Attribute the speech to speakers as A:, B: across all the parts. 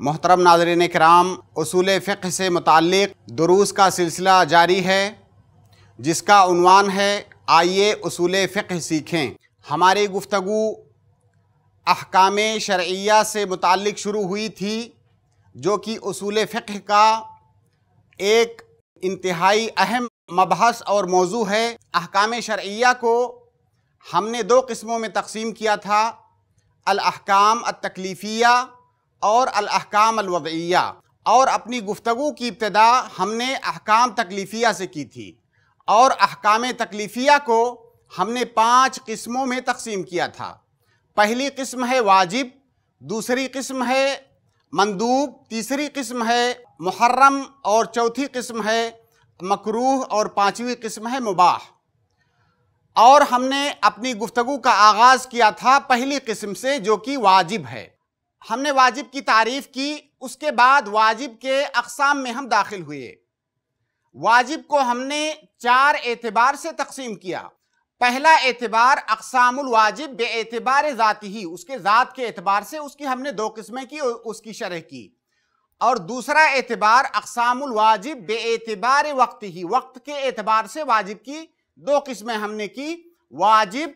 A: मोहतरम नाजरीन कराम असूल फ़िक़्ह से मुतल्लिक़ दुरूस का सिलसिला जारी है, जिसका उन्वान है, आइए उसूल फ़िक़्ह सीखें। हमारी गुफ्तगु अहकाम शर्इया से मुतल्लिक़ शुरू हुई थी, जो कि उसूल फ़िक़्ह का एक इंतहाई अहम मबहस और मौजू है। अहकाम शर्इया को हमने दो किस्मों में तकसीम किया था, अल-अहकाम अतकलीफ़िया और अल-अहकाम अलवदैया और अपनी गुफ्तु की इब्तदा हमने अहकाम तकलीफ़िया से की थी, और अहकाम तकलीफ़िया को हमने पाँच किस्मों में तकसीम किया था। पहली किस्म है वाजिब, दूसरी किस्म है मंदूब, तीसरी किस्म है मुहर्रम, और चौथी किस्म है मकरूह, और पांचवी किस्म है मुबाह। और हमने अपनी गुफ्तु का आगाज़ किया था पहली किस्म से, जो कि वाजिब है। हमने वाजिब की तारीफ़ की, उसके बाद वाजिब के अकसाम में हम दाखिल हुए। वाजिब को हमने चार एतबार से तकसीम किया। पहला एतबार अकसामुल वाजिब बे एतबार ज़ाती ही, उसके ज़ात के एतबार से उसकी हमने दो किस्में की उसकी शरह की। और दूसरा एतबार अकसामुल वाजिब बे एतबार वक्त ही, वक्त के एतबार से वाजिब की दो किस्में हमने की, वाजिब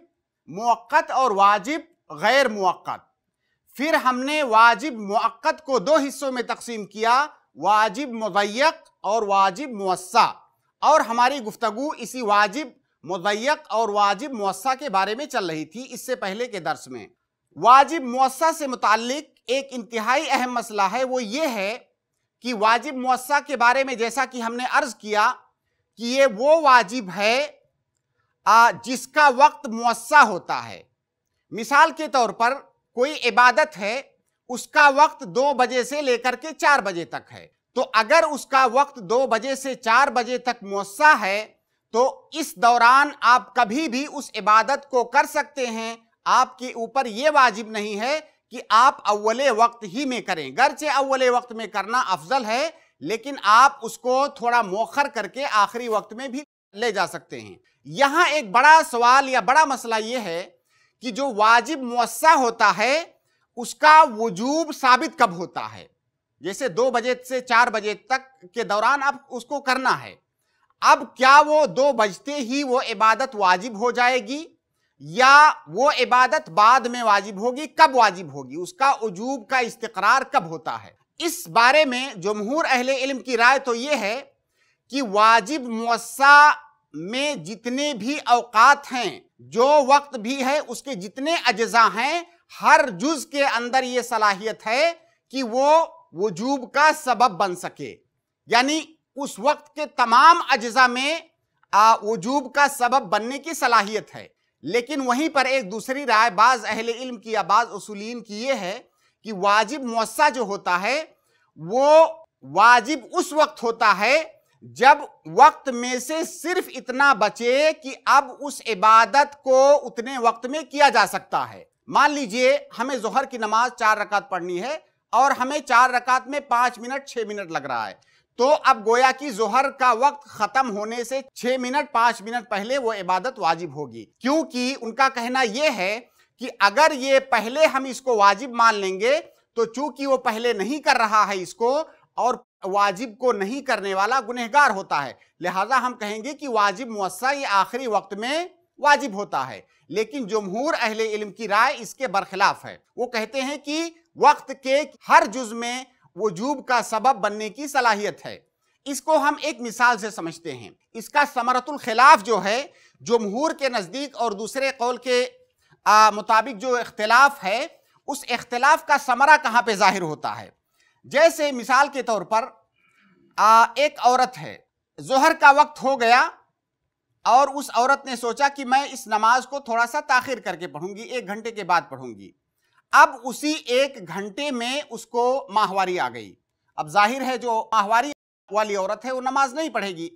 A: मुक्क़त और वाजिब गैर मुक्क़त फिर हमने वाजिब मुक्क़त को दो हिस्सों में तकसीम किया, वाजिब मुदैक और वाजिब मुस्सा और हमारी गुफ्तगु इसी वाजिब मुदैक और वाजिब मुस्सा के बारे में चल रही थी इससे पहले के दर्स में। वाजिब मुस्सा से मुतालिक एक इंतहाई अहम मसला है, वो ये है कि वाजिब मुस्सा के बारे में जैसा कि हमने अर्ज़ किया कि ये वो वाजिब है जिसका वक्त मुस्सा होता है। मिसाल के तौर पर कोई इबादत है, उसका वक्त दो बजे से लेकर के चार बजे तक है। तो अगर उसका वक्त दो बजे से चार बजे तक मुस्सा है तो इस दौरान आप कभी भी उस इबादत को कर सकते हैं। आपके ऊपर यह वाजिब नहीं है कि आप अव्वले वक्त ही में करें। गरचे अव्वले वक्त में करना अफजल है, लेकिन आप उसको थोड़ा मोखर करके आखिरी वक्त में भी ले जा सकते हैं। यहाँ एक बड़ा सवाल या बड़ा मसला यह है कि जो वाजिब मुस्सा होता है, उसका वजूब साबित कब होता है? जैसे दो बजे से चार बजे तक के दौरान अब उसको करना है। अब क्या वो दो बजते ही वो इबादत वाजिब हो जाएगी? या वो इबादत बाद में वाजिब होगी? कब वाजिब होगी? उसका वजूब का इस्तकरार कब होता है? इस बारे में जमहूर अहले इल्म की राय तो ये है कि वाजिब मुस्सा में जितने भी अवकात हैं जो वक्त भी है, उसके जितने अज्जा हैं, हर जुज के अंदर ये सलाहियत है कि वो वजूब का सबब बन सके। यानी उस वक्त के तमाम अज्जा में वजूब का सबब बनने की सलाहियत है। लेकिन वहीं पर एक दूसरी राय बाज अहल इल्म की या बाज उसूलीन की ये है कि वाजिब मुस्सा जो होता है, वो वाजिब उस वक्त होता है जब वक्त में से सिर्फ़ इतना बचे कि अब उस इबादत को उतने वक्त में किया जा सकता है। मान लीजिए, हमें जोहर की नमाज़ चार रकात पढ़नी है और हमें चार रकात में पाँच मिनट, छह मिनट लग रहा है। तो अब गोया की जोहर का वक्त खत्म होने से छह मिनट, पाँच मिनट पहले वो इबादत वाजिब होगी। क्योंकि उनका कहना यह है कि अगर ये पहले हम इसको वाजिब मान लेंगे तो चूँकि वो पहले नहीं कर रहा है इसको और वाजिब को नहीं करने वाला गुनहगार होता है। लिहाजा हम कहेंगे कि वाजिब मुस्सा ये आखिरी वक्त में वाजिब होता है। लेकिन जमहूर अहले इल्म की राय इसके बरखिलाफ है। वो कहते हैं कि वक्त के हर जुज में वजूब का सबब बनने की सलाहियत है। इसको हम एक मिसाल से समझते हैं। इसका समरतुल खिलाफ जो है, जमहूर के नज़दीक और दूसरे कौल के मुताबिक जो इख्तलाफ है, उस इख्तलाफ का समरा कहाँ पे ज़ाहिर होता है? जैसे मिसाल के तौर पर आ, एक औरत है जोहर का वक्त हो गया और उस औरत ने सोचा कि मैं इस नमाज़ को थोड़ा सा ताखिर करके पढ़ूँगी एक घंटे के बाद पढ़ूँगी। अब उसी एक घंटे में उसको माहवारी आ गई। अब ज़ाहिर है जो माहवारी वाली औरत है वो नमाज़ नहीं पढ़ेगी।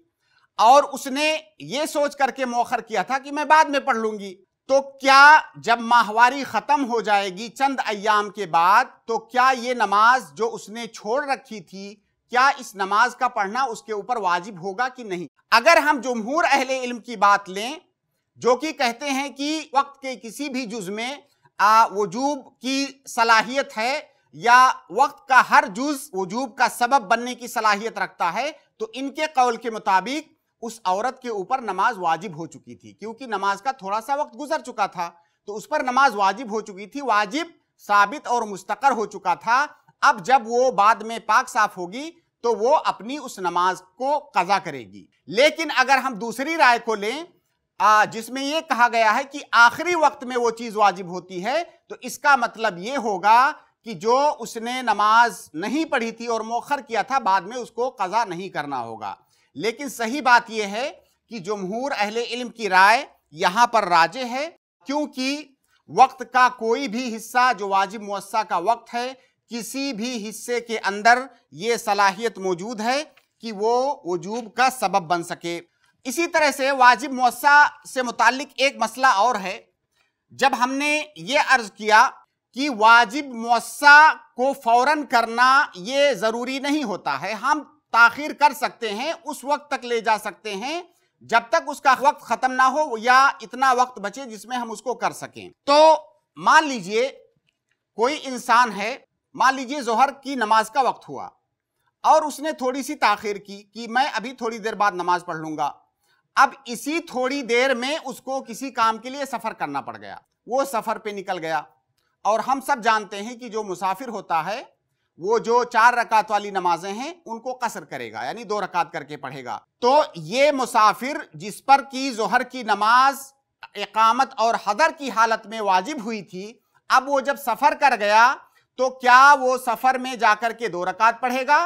A: और उसने ये सोच करके मौखर किया था कि मैं बाद में पढ़ लूँगी। तो क्या जब माहवारी खत्म हो जाएगी चंद अयाम के बाद तो क्या ये नमाज़ जो उसने छोड़ रखी थी, क्या इस नमाज़ का पढ़ना उसके ऊपर वाजिब होगा कि नहीं? अगर हम जमहूर अहले इल्म की बात लें, जो कि कहते हैं कि वक्त के किसी भी जुज में वजूब की सलाहियत है, या वक्त का हर जुज वजूब का सबब बनने की सलाहियत रखता है तो इनके कौल के मुताबिक उस औरत के ऊपर नमाज़ वाजिब हो चुकी थी, क्योंकि नमाज़ का थोड़ा सा वक्त गुजर चुका था। तो उस पर नमाज़ वाजिब हो चुकी थी, वाजिब, साबित और मुस्तकर हो चुका था। अब जब वो बाद में पाक साफ़ होगी तो वो अपनी उस नमाज़ को कजा करेगी। लेकिन अगर हम दूसरी राय को लें जिसमें यह कहा गया है कि आखिरी वक्त में वो चीज़ वाजिब होती है तो इसका मतलब यह होगा कि जो उसने नमाज़ नहीं पढ़ी थी और मोखर किया था, बाद में उसको कज़ा नहीं करना होगा। लेकिन सही बात यह है कि जमहूर अहले इल्म की राय यहाँ पर राजे है, क्योंकि वक्त का कोई भी हिस्सा जो वाजिब मुस्सा का वक्त है, किसी भी हिस्से के अंदर ये सलाहियत मौजूद है कि वो वजूब का सबब बन सके। इसी तरह से वाजिब मुस्सा से मुतालिक एक मसला और है। जब हमने ये अर्ज़ किया कि वाजिब मुस्सा को फ़ौरन करना ये ज़रूरी नहीं होता है, हम ताखिर कर सकते हैं, उस वक्त तक ले जा सकते हैं, जब तक उसका वक्त ख़त्म ना हो या इतना वक्त बचे जिसमें हम उसको कर सकें। तो मान लीजिए, कोई इंसान है, मान लीजिए जोहर की नमाज़ का वक्त हुआ, और उसने थोड़ी सी ताखिर की कि मैं अभी थोड़ी देर बाद नमाज़ पढ़ लूँगा। अब इसी थोड़ी देर में उसको किसी काम के लिए सफ़र करना पड़ गया। वो सफ़र पे निकल गया। और हम सब जानते हैं कि जो मुसाफिर होता है वो जो चार रकात वाली नमाजें हैं, उनको कसर करेगा, यानी दो रकात करके पढ़ेगा। तो ये मुसाफिर जिस पर की जोहर की नमाज़, इकामत और हदर की हालत में वाजिब हुई थी, अब वो जब सफ़र कर गया तो क्या वो सफ़र में जाकर के दो रकात पढ़ेगा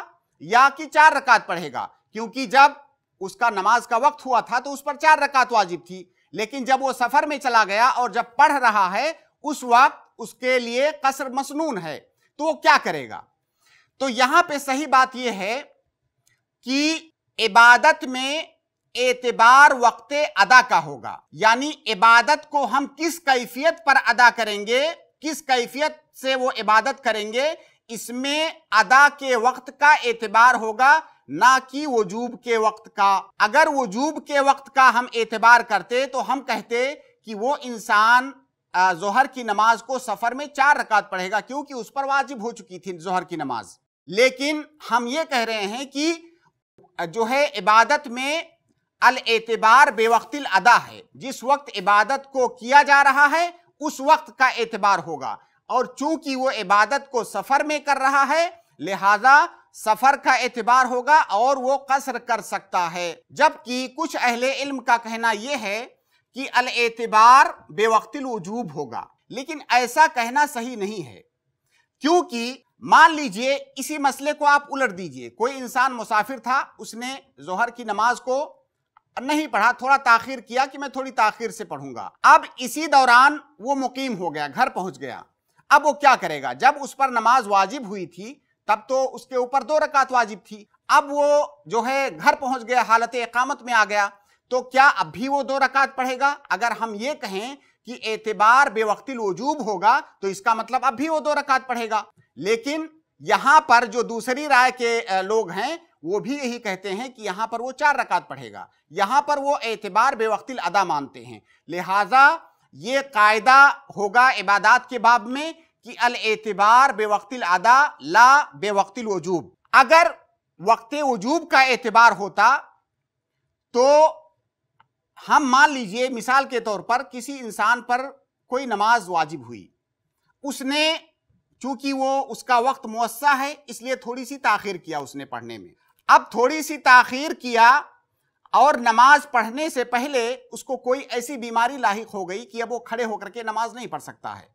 A: या कि चार रकात पढ़ेगा? क्योंकि जब उसका नमाज़ का वक्त हुआ था तो उस पर चार रकात वाजिब थी। लेकिन जब वो सफ़र में चला गया और जब पढ़ रहा है, उस वक्त उसके लिए कसर मसनून है। तो वो क्या करेगा? तो यहाँ पे सही बात यह है कि इबादत में एतबार वक्त अदा का होगा। यानी इबादत को हम किस कैफियत पर अदा करेंगे, किस कैफियत से वो इबादत करेंगे, इसमें अदा के वक्त का एतबार होगा, ना कि वजूब के वक्त का। अगर वजूब के वक्त का हम एतबार करते तो हम कहते कि वो इंसान जोहर की नमाज़ को सफ़र में चार रकात पढ़ेगा, क्योंकि उस पर वाजिब हो चुकी थी जोहर की नमाज़। लेकिन हम ये कह रहे हैं कि जो है इबादत में अल एतबार बेवक्तिल अदा है। जिस वक्त इबादत को किया जा रहा है, उस वक्त का एतबार होगा। और चूँकि वो इबादत को सफ़र में कर रहा है, लिहाजा सफ़र का एतबार होगा और वो कसर कर सकता है। जबकि कुछ अहले इल्म का कहना यह है कि अल एतबार बेवक्तिल वजूब होगा। लेकिन ऐसा कहना सही नहीं है, क्योंकि मान लीजिए इसी मसले को आप उलट दीजिए। कोई इंसान मुसाफिर था, उसने जोहर की नमाज़ को नहीं पढ़ा, थोड़ा ताखिर किया कि मैं थोड़ी ताखिर से पढ़ूँगा। अब इसी दौरान वो मुकीम हो गया, घर पहुँच गया। अब वो क्या करेगा? जब उस पर नमाज़ वाजिब हुई थी, तब तो उसके ऊपर दो रकात वाजिब थी। अब वो जो है घर पहुँच गया, हालत एकामत में आ गया। तो क्या अब भी वो दो रकात पढ़ेगा? अगर हम ये कहें कि एतबार बेवक्तिल वजूब होगा तो इसका मतलब अब भी वो दो रकात पढ़ेगा। लेकिन यहाँ पर जो दूसरी राय के लोग हैं, वो भी यही कहते हैं कि यहाँ पर वो चार रकात पढ़ेगा। यहाँ पर वो एतबार बेवक्तिल अदा मानते हैं। लिहाजा ये कायदा होगा इबादात के बाब में कि अल एतबार बेवक्तिल अदा ला बेवक्तिल वजूब। अगर वक्त वजूब का एतबार होता तो हम मान लीजिए मिसाल के तौर पर किसी इंसान पर कोई नमाज़ वाजिब हुई, उसने चूँकि वो उसका वक्त मुस्सा है, इसलिए थोड़ी सी ताखिर किया उसने पढ़ने में। अब थोड़ी सी ताखिर किया और नमाज़ पढ़ने से पहले उसको कोई ऐसी बीमारी लाहिक हो गई कि अब वो खड़े होकर के नमाज़ नहीं पढ़ सकता है।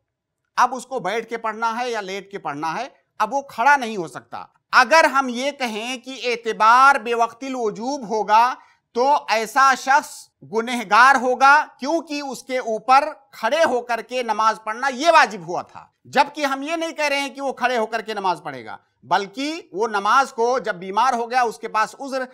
A: अब उसको बैठ के पढ़ना है या लेट के पढ़ना है, अब वो खड़ा नहीं हो सकता। अगर हम ये कहें कि एतबार बेवक्तिल वजूब होगा तो ऐसा शख्स गुनहगार होगा क्योंकि उसके ऊपर खड़े होकर के नमाज़ पढ़ना यह वाजिब हुआ था। जबकि हम ये नहीं कह रहे हैं कि वो खड़े होकर के नमाज़ पढ़ेगा, बल्कि वो नमाज़ को जब बीमार हो गया, उसके पास उज्र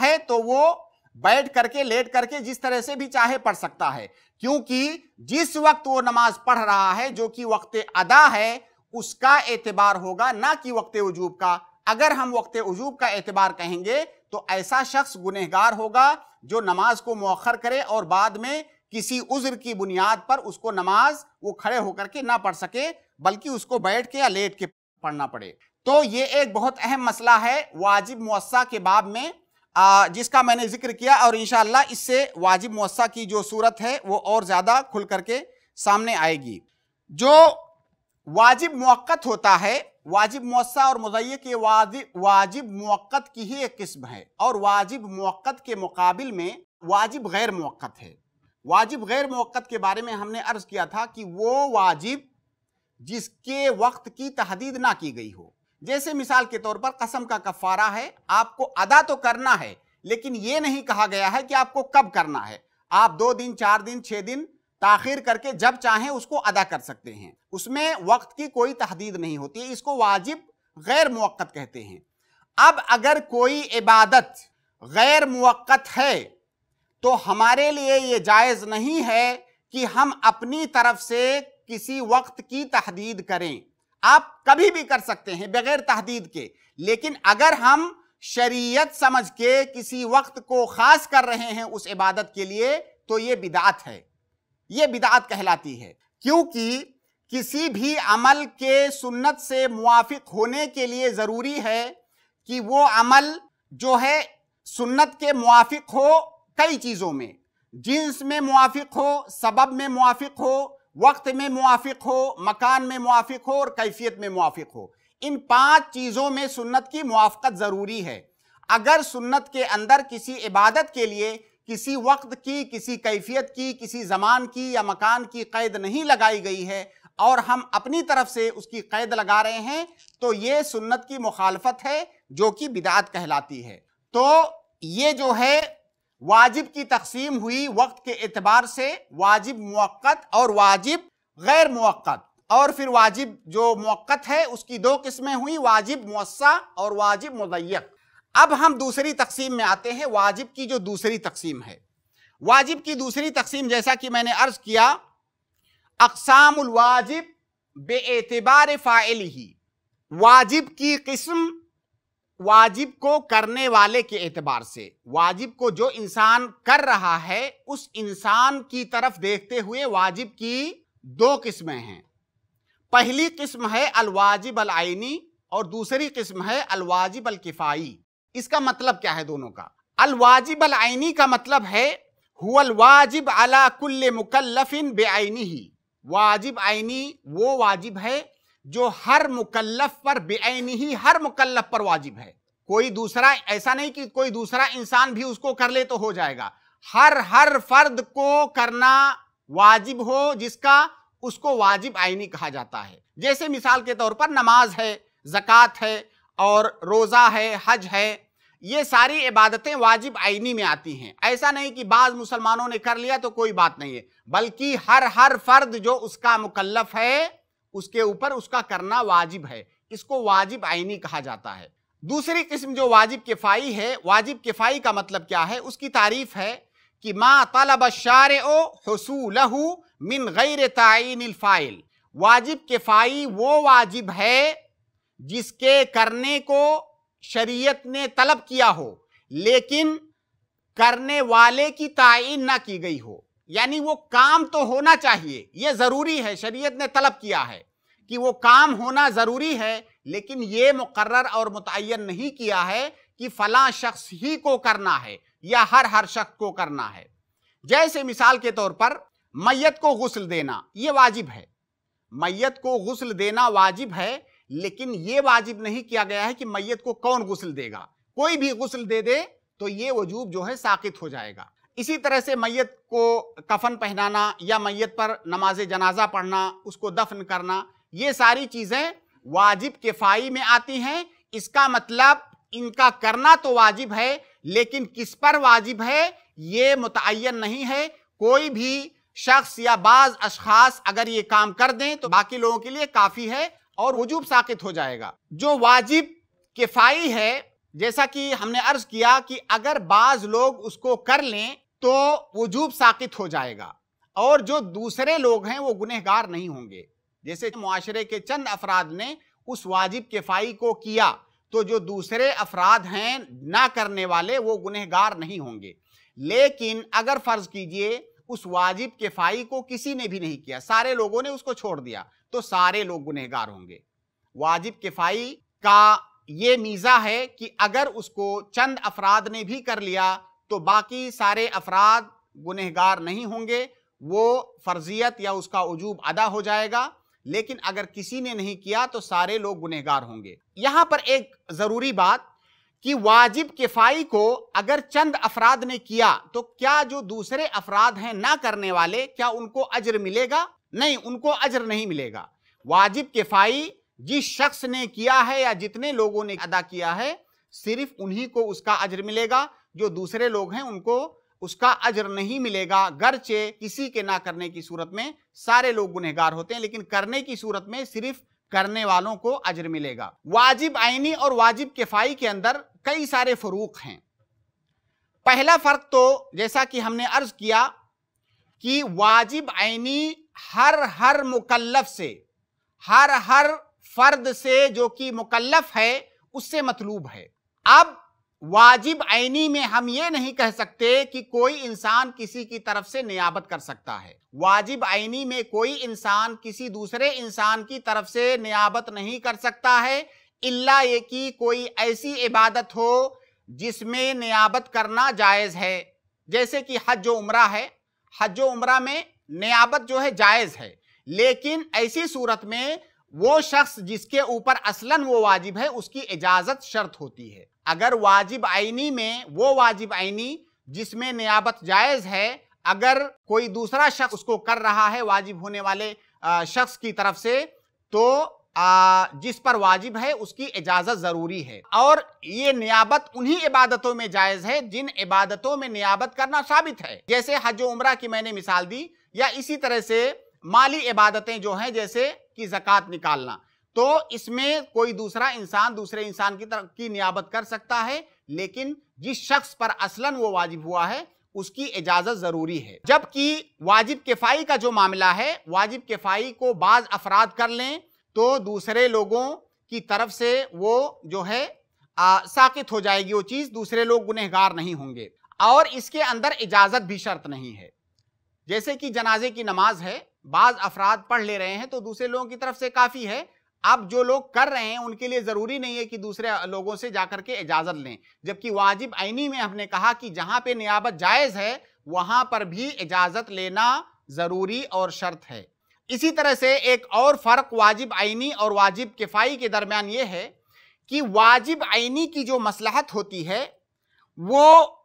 A: है तो वो बैठ करके, लेट करके जिस तरह से भी चाहे पढ़ सकता है। क्योंकि जिस वक्त वो नमाज़ पढ़ रहा है, जो कि वक्त अदा है, उसका एतबार होगा, ना कि वक्त वजूब का। अगर हम वक्त वजूब का एतबार कहेंगे तो ऐसा शख्स गुनहगार होगा जो नमाज़ को मौखर करे और बाद में किसी उज्र की बुनियाद पर उसको नमाज़ वो खड़े होकर के ना पढ़ सके बल्कि उसको बैठ के या लेट के पढ़ना पड़े। तो ये एक बहुत अहम मसला है वाजिब मुस्सा के बाब में आ, जिसका मैंने ज़िक्र किया और इनशाला इससे वाजिब मुस्सा की जो सूरत है वो और ज़्यादा खुल करके सामने आएगी। जो वाजिब मुक्क़त होता है वाजिब मुस्सा और मुजैय के वाजिब वाजिब मुक्क़त की ही एक किस्म है। और वाजिब मुक्क़त के मुकाबिल में वाजिब गैर मुक्क़त है। वाजिब गैर मुक्क़त के बारे में हमने अर्ज़ किया था कि वो वाजिब जिसके वक्त की तहदीद ना की गई हो। जैसे मिसाल के तौर पर कसम का कफारा है, आपको अदा तो करना है, लेकिन ये नहीं कहा गया है कि आपको कब करना है। आप दो दिन, चार दिन, छह दिन ताखिर करके जब चाहें उसको अदा कर सकते हैं। उसमें वक्त की कोई तहदीद नहीं होती इसको वाजिब गैर मुक्कत कहते हैं। अब अगर कोई इबादत गैर मुक्कत है तो हमारे लिए ये जायज़ नहीं है कि हम अपनी तरफ़ से किसी वक्त की तहदीद करें। आप कभी भी कर सकते हैं, बगैर तहदीद के। लेकिन अगर हम शरीयत समझ के किसी वक्त को खास कर रहे हैं उस इबादत के लिए तो ये बिदात है। ये बिदात कहलाती है। क्योंकि किसी भी अमल के सुन्नत से मुआफिक होने के लिए ज़रूरी है कि वो अमल जो है सुन्नत के मुआफिक हो कई चीज़ों में। जिन्स में मुआफिक हो, सबब में मुआफिक हो, वक्त में मुआफिक हो, मकान में मुआफिक हो और कैफियत में मुआफिक हो। इन पाँच चीज़ों में सुन्नत की मुआफ़त ज़रूरी है। अगर सुन्नत के अंदर किसी इबादत के लिए किसी वक्त की, किसी कैफियत की, किसी ज़मान की या मकान की कैद नहीं लगाई गई है और हम अपनी तरफ़ से उसकी कैद लगा रहे हैं तो ये सुन्नत की मुखालफत है जो कि बिदात कहलाती है। तो ये जो है, वाजिब की तकसीम हुई वक्त के एतबार से, वाजिब मुक्क़त और वाजिब गैर मुक्क़त और फिर वाजिब जो मुक्क़त है, उसकी दो किस्में हुई, वाजिब मुस्सा और वाजिब मुदैक अब हम दूसरी तकसीम में आते हैं, वाजिब की जो दूसरी तकसीम है। वाजिब की दूसरी तकसीम, जैसा कि मैंने अर्ज़ किया अकसामुल वाजिब बेतबार फ़ाइल ही वाजिब की किस्म वाजिब को करने वाले के एतबार से। वाजिब को जो इंसान कर रहा है, उस इंसान की तरफ़ देखते हुए वाजिब की दो किस्में हैं। पहली किस्म है अलवाजिब अल आइनी और दूसरी किस्म है अलवाजिब अल किफ़ाई इसका मतलब क्या है दोनों का? अलवाजिब अल आइनी का मतलब है हुअल वाजिब अला कुल्ले मुकल्लफिन बेआईनी ही। वाजिब आइनी वो वाजिब है जो हर मुकल्लफ पर बेआनी ही हर मुकल्लफ पर वाजिब है। कोई दूसरा, ऐसा नहीं कि कोई दूसरा इंसान भी उसको कर ले तो हो जाएगा। हर हर फर्द को करना वाजिब हो, जिसका उसको वाजिब आईनी कहा जाता है। जैसे मिसाल के तौर पर नमाज़ है, जक़ात है और रोज़ा है, हज है ये सारी इबादतें वाजिब आईनी में आती हैं। ऐसा नहीं कि बाज़ मुसलमानों ने कर लिया तो कोई बात नहीं है, बल्कि हर हर फर्द जो उसका मुकल्लफ है, उसके ऊपर उसका करना वाजिब है। इसको वाजिब आईनी कहा जाता है। दूसरी किस्म जो वाजिब किफ़ाई है, वाजिब किफ़ाई का मतलब क्या है? उसकी तारीफ़ है कि मा तलब शार हसूलहू मिन गैर तयन फ़ाइल। वाजिब किफ़ाई वो वाजिब है जिसके करने को शरीयत ने तलब किया हो, लेकिन करने वाले की तयन ना की गई हो। यानी वो काम तो होना चाहिए, ये ज़रूरी है, शरीयत ने तलब किया है कि वो काम होना ज़रूरी है, लेकिन ये मुकर्र और मुतन नहीं किया है कि फ़लाँ शख्स ही को करना है या हर हर शख्स को करना है। जैसे मिसाल के तौर पर, मैयत को गसल देना, ये वाजिब है। मैयत को गसल देना वाजिब है लेकिन यह वाजिब नहीं किया गया है कि मैयत को कौन गुसल देगा। कोई भी गुसल दे दे तो ये वजूब जो है साकित हो जाएगा। इसी तरह से मैयत को कफन पहनाना या मैयत पर नमाज़ जनाजा पढ़ना, उसको दफन करना, ये सारी चीज़ें वाजिब किफ़ाई में आती हैं। इसका मतलब इनका करना तो वाजिब है, लेकिन किस पर वाजिब है, ये मुतन नहीं है। कोई भी शख्स या बाज अशखास अगर ये काम कर दें तो बाकी लोगों के लिए काफ़ी है। और वजूब साकित हो जाएगा। जो वाजिब किफ़ाई है, जैसा कि हमने अर्ज़ किया कि अगर बाज लोग उसको कर लें तो वजूब साकित हो जाएगा। और जो दूसरे लोग हैं, वो गुनहगार नहीं होंगे। जैसे मुआशरे के चंद अफराद ने उस वाजिब किफ़ाई को किया तो जो दूसरे अफराद हैं ना करने वाले, वो गुनहगार नहीं होंगे। लेकिन अगर फ़र्ज़ कीजिए, उस वाजिब किफ़ाई को किसी ने भी नहीं किया, सारे लोगों ने उसको छोड़ दिया तो सारे लोग गुनहगार होंगे। वाजिब किफ़ाई का ये मीज़ा है कि अगर उसको चंद अफराद ने भी कर लिया तो बाकी सारे अफराद गुनहगार नहीं होंगे, वो फर्जियत या उसका उजूब अदा हो जाएगा। लेकिन अगर किसी ने नहीं किया तो सारे लोग गुनहगार होंगे। यहाँ पर एक ज़रूरी बात कि वाजिब किफ़ाई को अगर चंद अफराद ने किया तो क्या जो दूसरे अफराद हैं ना करने वाले, क्या उनको अजर मिलेगा? नहीं, उनको अजर नहीं मिलेगा। वाजिब किफ़ाई जिस शख्स ने किया है या जितने लोगों ने अदा किया है, सिर्फ़ उन्हीं को उसका अजर मिलेगा। जो दूसरे लोग हैं, उनको उसका अजर नहीं मिलेगा। गरचे किसी के ना करने की सूरत में सारे लोग गुनहगार होते हैं, लेकिन करने की सूरत में सिर्फ़ करने वालों को अजर मिलेगा। वाजिब आईनी और वाजिब किफाई के अंदर कई सारे फरूक हैं। पहला फ़र्क तो जैसा कि हमने अर्ज़ किया कि वाजिब आईनी हर हर मुकल्लफ से, हर हर फर्द से जो कि मुकल्लफ है, उससे मतलूब है। अब वाजिब आईनी में हम ये नहीं कह सकते कि कोई इंसान किसी की तरफ़ से नियाबत कर सकता है। वाजिब आईनी में कोई इंसान किसी दूसरे इंसान की तरफ़ से नियाबत नहीं कर सकता है, इल्ला ये कि कोई ऐसी इबादत हो जिसमें नियाबत करना जायज़ है। जैसे कि हज उम्र है। हज उम्र में नियाबत जो है जायज़ है। लेकिन ऐसी सूरत में वो शख्स जिसके ऊपर असलन वो वाजिब है, उसकी इजाज़त शर्त होती है। अगर वाजिब आईनी में, वो वाजिब आईनी जिसमें नियाबत जायज़ है, अगर कोई दूसरा शख्स उसको कर रहा है, वाजिब होने वाले शख्स की तरफ़ से तो जिस पर वाजिब है, उसकी इजाज़त ज़रूरी है। और ये नियाबत उन्हीं इबादतों में जायज़ है जिन इबादतों में नियाबत करना साबित है। जैसे हज उम्र की मैंने मिसाल दी या इसी तरह से माली इबादतें जो हैं जैसे कि जक़ात निकालना। तो इसमें कोई दूसरा इंसान दूसरे इंसान की तरफ़ की नियाबत कर सकता है लेकिन जिस शख्स पर असलन वो वाजिब हुआ है उसकी इजाज़त ज़रूरी है। जबकि वाजिब किफाई का जो मामला है वाजिब किफाई को बाज अफराद कर लें तो दूसरे लोगों की तरफ़ से वो जो है आ, साकित हो जाएगी वो चीज़ दूसरे लोग गुनहगार नहीं होंगे। और इसके अंदर इजाज़त भी शर्त नहीं है। जैसे कि जनाजे की नमाज़ है, बाज अफराद पढ़ ले रहे हैं तो दूसरे लोगों की तरफ़ से काफ़ी है। अब जो लोग कर रहे हैं, उनके लिए ज़रूरी नहीं है कि दूसरे लोगों से जाकर के इजाज़त लें, जबकि वाजिब आईनी में हमने कहा कि जहाँ पे नियाबत जायज़ है, वहाँ पर भी इजाज़त लेना ज़रूरी और शर्त है। इसी तरह से एक और फ़र्क वाजिब आईनी और वाजिब किफ़ाई के दरमियान ये है कि वाजिब आईनी की जो मसलहत होती है, वो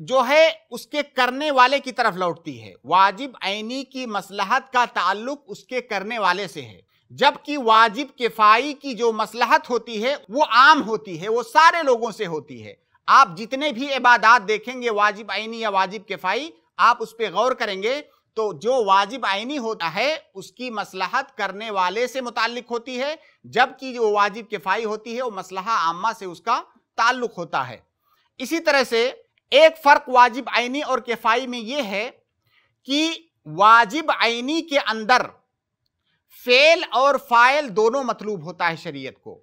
A: जो है उसके करने वाले की तरफ़ लौटती है। वाजिब आईनी की मसलहत का ताल्लुक उसके करने वाले से है। जबकि वाजिब किफाई की जो मसलहत होती है, वो आम होती है, वो सारे लोगों से होती है। आप जितने भी इबादात देखेंगे, वाजिब आईनी या वाजिब किफाई, आप उस पर गौर करेंगे तो जो वाजिब आईनी होता है, उसकी मसलहत करने वाले से मुतालिक होती है। जबकि जो वाजिब किफाई होती है, वो मसलहा आमा से उसका ताल्लुक होता है। इसी तरह से एक फ़र्क वाजिब आईनी और किफाई में यह है कि वाजिब आईनी के अंदर फेल और फ़ाइल दोनों मतलूब होता है शरीयत को।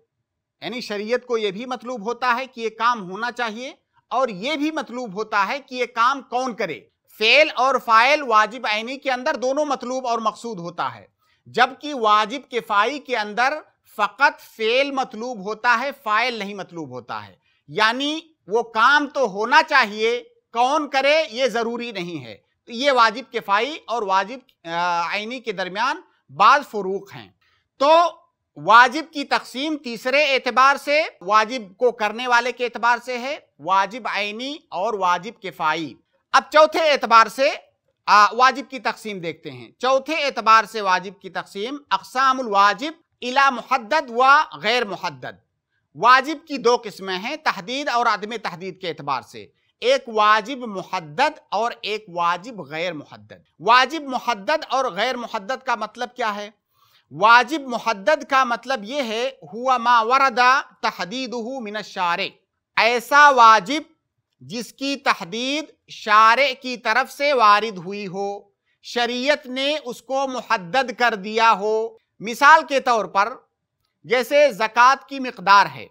A: यानी शरीयत को यह भी मतलूब होता है कि यह काम होना चाहिए और यह भी मतलूब होता है कि यह काम कौन करे। फेल और फ़ाइल वाजिब आईनी के अंदर दोनों मतलूब और मकसूद होता है, जबकि वाजिब किफाई के अंदर फकत फेल मतलूब होता है, फ़ाइल नहीं मतलूब होता है। यानी वो काम तो होना चाहिए कौन करे ये ज़रूरी नहीं है। तो ये वाजिब किफ़ाई और वाजिब आइनी के दरमियान बाज फ़रूक हैं। तो वाजिब की तकसीम तीसरे एतबार से वाजिब को करने वाले के एतबार से है वाजिब आइनी और वाजिब किफ़ाई। अब चौथे एतबार से आ, वाजिब की तकसीम देखते हैं। चौथे एतबार से वाजिब की तकसीम अकसामुल वाजिब इला मुहद्दद व गैर मुहद्दद। वाजिब की दो किस्में हैं, तहदीद और आदम तहदीद के एतबार से। एक वाजिब मुहद्दद और एक वाजिब गैर मुहद्दद। वाजिब मुहद्दद और गैर मुहद्दद का मतलब क्या है? वाजिब मुहद्दद का मतलब यह है, हुआ मा वरदा तहदीद मिनशारे ऐसा वाजिब जिसकी तहदीद शारे की तरफ़ से वारिद हुई हो, शरीयत ने उसको मुहद्दद कर दिया हो। मिसाल के तौर पर जैसे ज़क़़त की मकदार है।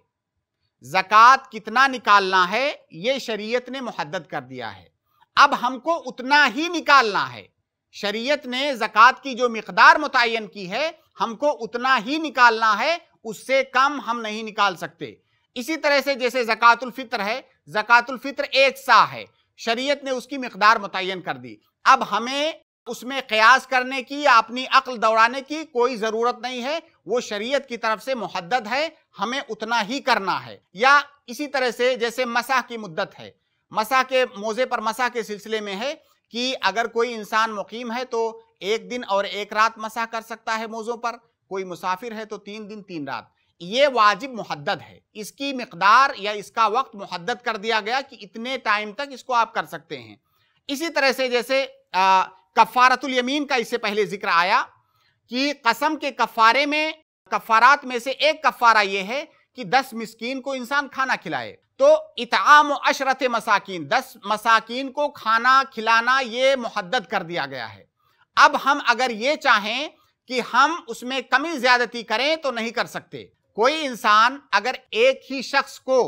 A: ज़क़़त कितना निकालना है, ये शरीयत ने मुहद्दद कर दिया है। अब हमको उतना ही निकालना है। शरीयत ने ज़क़़त की जो मकदार मुतन की है, हमको उतना ही निकालना है, उससे कम हम नहीं निकाल सकते। इसी तरह से जैसे ज़क़़तुल फ़ितर है, ज़क़़तुल फ़ितर एक सा है। शरीयत ने उसकी मकदार मुतन कर दी। अब हमें उसमें कयास करने की या अपनी अक्ल दौड़ाने की कोई ज़रूरत नहीं है। वो शरीयत की तरफ़ से मुहदद है, हमें उतना ही करना है। या इसी तरह से जैसे मसाह की मुद्दत है। मसाह के मोज़े पर मसाह के सिलसिले में है कि अगर कोई इंसान मुकीम है तो एक दिन और एक रात मसा कर सकता है मोज़ों पर। कोई मुसाफिर है तो तीन दिन, तीन रात। ये वाजिब मुहदद है। इसकी मकदार या इसका वक्त मुहदद कर दिया गया कि इतने टाइम तक इसको आप कर सकते हैं। इसी तरह से जैसे कफ़ारतुल यमीन का इससे पहले ज़िक्र आया कि कसम के कफ़ारे में, कफ़ारात में से एक कफ़ारा यह है कि दस मिस्कीन को इंसान खाना खिलाए। तो इताम अशरत मसाकिन, दस मसाकिन को खाना खिलाना ये मुहदद कर दिया गया है। अब हम अगर ये चाहें कि हम उसमें कमी ज्यादती करें तो नहीं कर सकते। कोई इंसान अगर एक ही शख्स को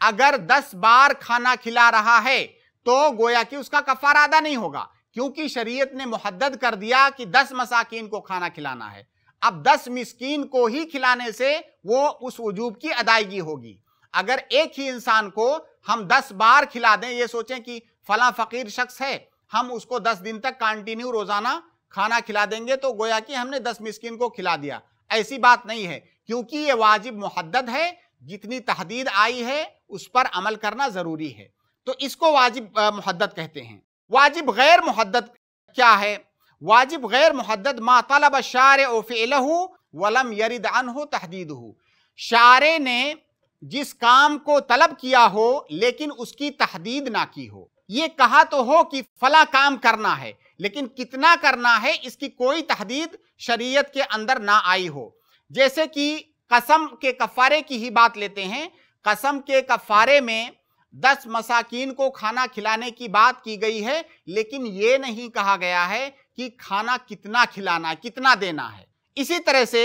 A: अगर दस बार खाना खिला रहा है तो गोया कि उसका कफारा अदा नहीं होगा। क्योंकि शरीयत ने मुहदद कर दिया कि दस मसाकिन को खाना खिलाना है। अब दस मिस्कीन को ही खिलाने से वो उस वजूब की अदायगी होगी। अगर एक ही इंसान को हम दस बार खिला दें, ये सोचें कि फला फकीर शख्स है, हम उसको दस दिन तक कंटिन्यू रोज़ाना खाना खिला देंगे तो गोया कि हमने दस मिस्किन को खिला दिया। ऐसी बात नहीं है, क्योंकि ये वाजिब मुहदद है, जितनी तहदीद आई है, उस पर अमल करना ज़रूरी है। तो इसको वाजिब मुहदद कहते हैं। वाजिब गैर मुहदद क्या है? वाजिब गैर मुहदद मा तलब शार फ़िलहू वलम यरिद अनहु तहदीद शारे ने जिस काम को तलब किया हो, लेकिन उसकी तहदीद ना की हो। ये कहा तो हो कि फला काम करना है, लेकिन कितना करना है, इसकी कोई तहदीद शरीयत के अंदर ना आई हो। जैसे कि कसम के कफारे की ही बात लेते हैं। कसम के कफारे में दस मसाकिन को खाना खिलाने की बात की गई है, लेकिन ये नहीं कहा गया है कि खाना कितना खिलाना है कितना देना है। इसी तरह से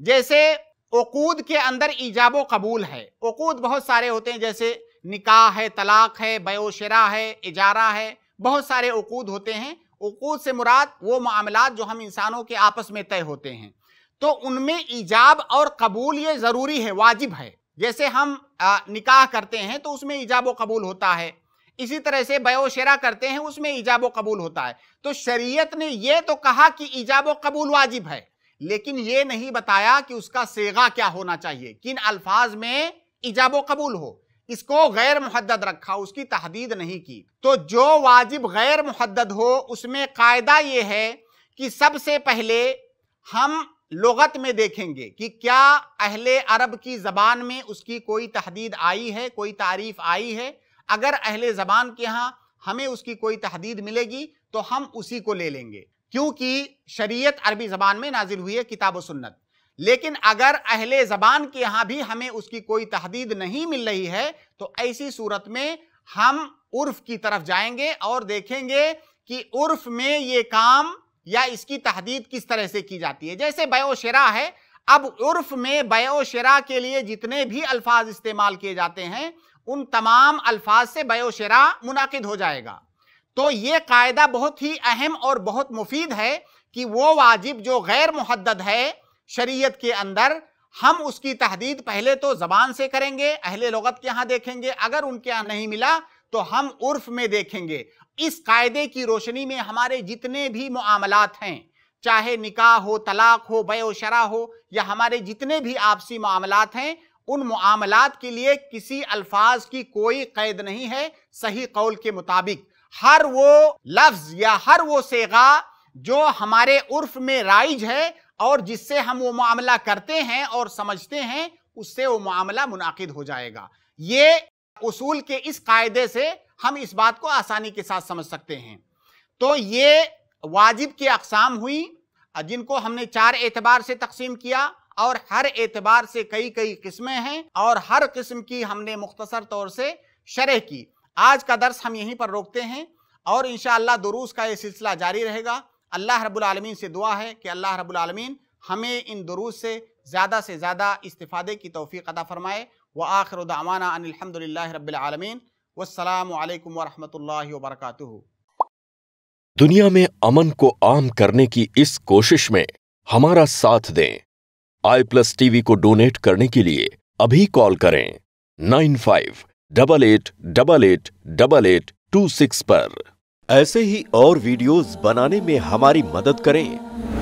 A: जैसे ओकूद के अंदर ईजाबो कबूल है ओकूद बहुत सारे होते हैं, जैसे निकाह है, तलाक है, बयोशरा है, इजारा है, बहुत सारे ओकूद होते हैं। ओकूद से मुराद वो मामला जो हम इंसानों के आपस में तय होते हैं। तो उनमें ईजाब और कबूल ये ज़रूरी है, वाजिब है। जैसे हम आ, निकाह करते हैं तो उसमें ईजाब कबूल होता है। इसी तरह से बयोशरा करते हैं उसमें ईजाब कबूल होता है। तो शरीयत ने यह तो कहा कि ईजाब कबूल वाजिब है लेकिन यह नहीं बताया कि उसका सेगा क्या होना चाहिए किन अल्फाज में ईजाब कबूल हो। इसको गैर मुहदद रखा उसकी तहदीद नहीं की। तो जो वाजिब गैर मुहदद हो उसमें कायदा यह है कि सबसे पहले हम लगत में देखेंगे कि क्या अहले अरब की ज़बान में उसकी कोई तहदीद आई है, कोई तारीफ़ आई है। अगर अहले ज़बान के यहाँ हमें उसकी कोई तहदीद मिलेगी तो हम उसी को ले लेंगे। क्योंकि शरीयत अरबी ज़बान में नाजिल हुई है, किताब सुन्नत। लेकिन अगर अहले ज़बान के यहाँ भी हमें उसकी कोई तहदीद नहीं मिल रही है तो ऐसी सूरत में हम उर्फ़ की तरफ़ जाएँगे और देखेंगे कि उर्फ़ में ये काम या इसकी तहदीद किस तरह से की जाती है? जैसे बयोशरा है, अब उर्फ़ में बयोशरा के लिए जितने भी अल्फाज इस्तेमाल किए जाते हैं, उन तमाम अल्फाज से बयोशरा मुनाकिद हो जाएगा। तो ये कायदा बहुत ही अहम और बहुत मुफीद है कि वो वाजिब जो गैर मुहदद है शरीयत के अंदर, हम उसकी तहदीद पहले तो जबान से करेंगे, अहले लगत के यहाँ देखेंगे। अगर उनके यहाँ नहीं मिला तो हम उर्फ़ में देखेंगे। इस कायदे की रोशनी में हमारे जितने भी मामलात हैं, चाहे निकाह हो, तलाक हो, बयो शरा हो, या हमारे जितने भी आपसी मामलात हैं, उन मामलात के लिए किसी अल्फाज की कोई कैद नहीं है सही कौल के मुताबिक। हर वो लफ्ज या हर वो सेगा जो हमारे उर्फ़ में राइज है और जिससे हम वो मामला करते हैं और समझते हैं, उससे वो मामला मुनाकिद हो जाएगा। ये उसूल के इस कायदे से हम इस बात को आसानी के साथ समझ सकते हैं। तो ये वाजिब की अकसाम हुई, जिनको हमने चार एतबार से तकसीम किया और हर एतबार से कई कई किस्में हैं और हर किस्म की हमने मुख्तसर तौर से शरह की। आज का दर्स हम यहीं पर रोकते हैं और इन दुरूस का ये सिलसिला जारी रहेगा। अल्लाह रब्बुल आलमीन से दुआ है कि अल्लाह रब्बुल आलमीन हमें इन दुरूस से ज़्यादा से ज़्यादा इस्तेफादे की तोफ़ी अदा फ़रमाए व आखिर दावाना अनिलहमदिल्ला रबालमीन वालकम वरहमल वर्का
B: दुनिया में अमन को आम करने की इस कोशिश में हमारा साथ दें। आई प्लस टीवी को डोनेट करने के लिए अभी कॉल करें nine five double eight double eight double eight two six पर।
C: ऐसे ही और वीडियोस बनाने में हमारी मदद करें।